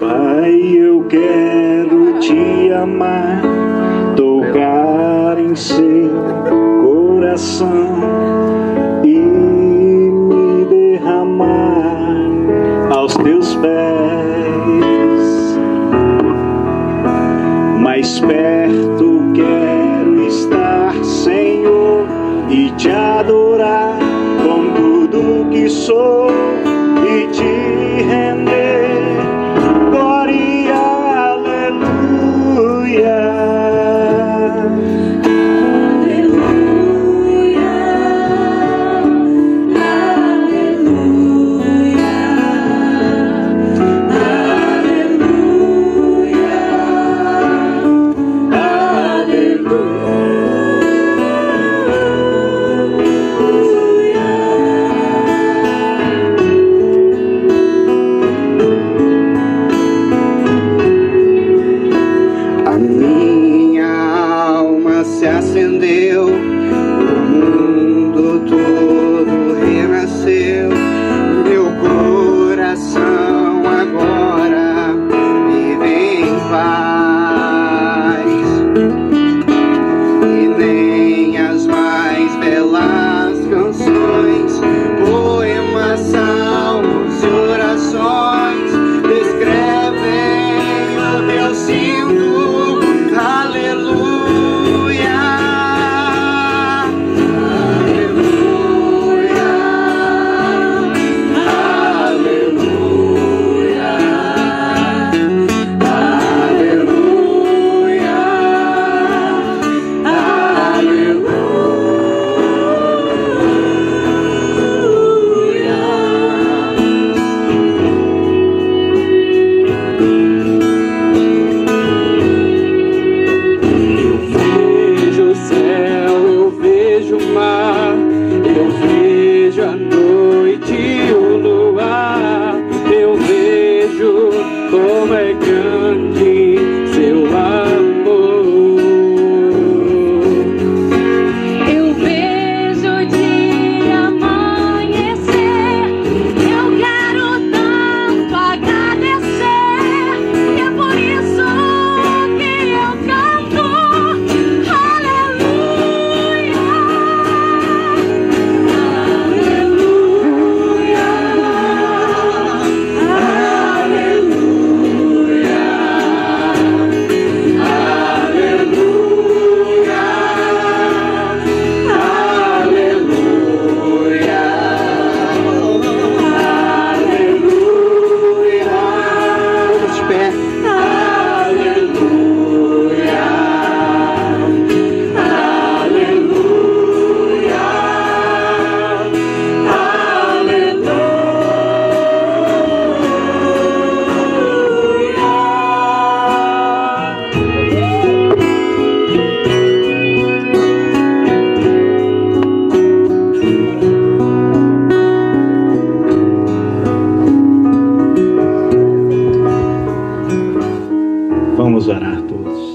Pai, eu quero te amar, tocar em seu coração e me derramar aos teus pés. Mais perto quero estar, Senhor, e te adorar com tudo que sou. todos.